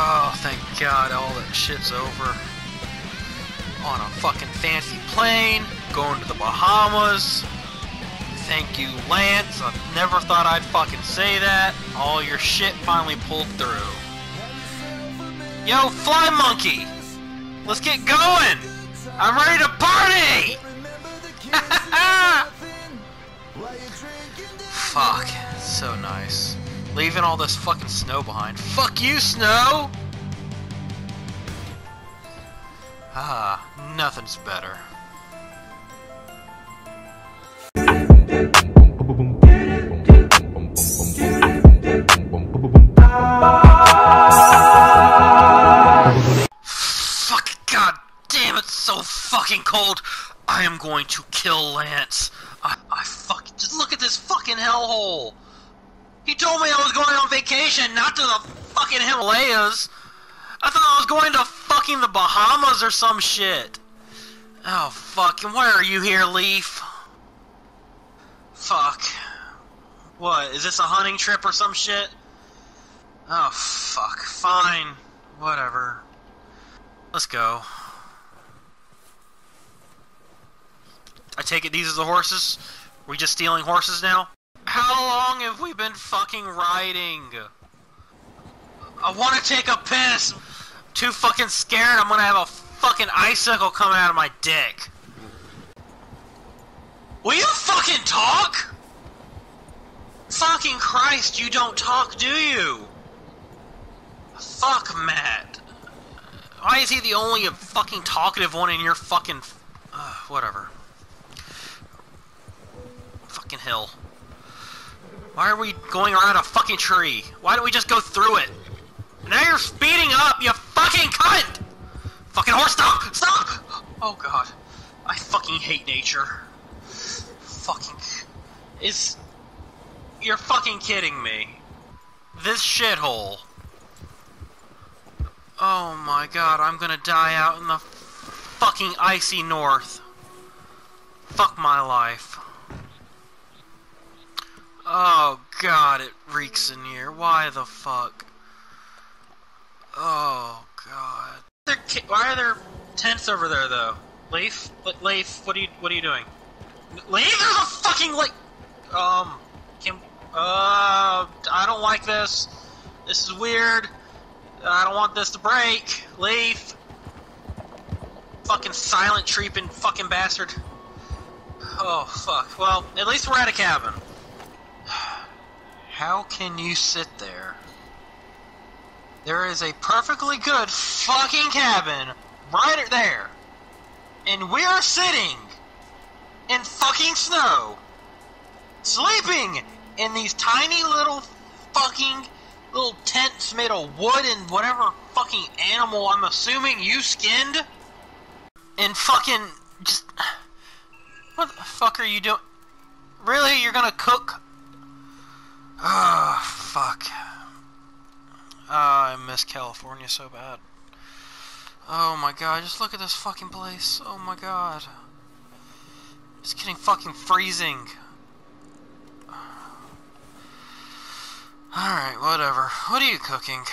Oh, thank God, all that shit's over. On a fucking fancy plane, going to the Bahamas. Thank you, Lance. I never thought I'd fucking say that. All your shit finally pulled through. Yo, Fly Monkey! Let's get going! I'm ready to party! Fuck, so nice. Leaving all this fucking snow behind. Fuck you, snow! Ah, nothing's better. Fuck, god damn, it's so fucking cold. I am going to kill Lance. I, I fuck, just look at this fucking hellhole. He told me I was going on vacation, not to the fucking Himalayas. I thought I was going to fucking the Bahamas or some shit. Oh, fucking, why are you here, Leaf? Fuck. What, is this a hunting trip or some shit? Oh, fuck. Fine. Whatever. Let's go. I take it these are the horses? We just stealing horses now? How long have we been fucking riding? I want to take a piss. Too fucking scared. I'm gonna have a fucking icicle coming out of my dick. Will you fucking talk? Fucking Christ, you don't talk, do you? Fuck Matt. Why is he the only fucking talkative one in your fucking... Uh, whatever. Fucking hill. Why are we going around a fucking tree? Why don't we just go through it? Now you're speeding up, you fucking cunt! Fucking horse, stop! Stop! Oh god. I fucking hate nature. Fucking... Is... You're fucking kidding me. This shithole. Oh my god, I'm gonna die out in the fucking icy north. Fuck my life. Oh god, it reeks in here. Why the fuck? Oh god. Why are there tents over there though? Leaf? Leaf, what are you what are you doing? Leaf, there's a fucking like um can uh I don't like this. This is weird. I don't want this to break. Leaf. Fucking silent treeping fucking bastard. Oh fuck. Well, at least we're at a cabin. How can you sit there? There is a perfectly good fucking cabin right there. And we're sitting in fucking snow. Sleeping in these tiny little fucking little tents made of wood and whatever fucking animal I'm assuming you skinned. And fucking just what the fuck are you doing? Really? You're gonna cook? Fuck. Oh, I miss California so bad. Oh my god, just look at this fucking place. Oh my god. It's getting fucking freezing. Alright, whatever. What are you cooking?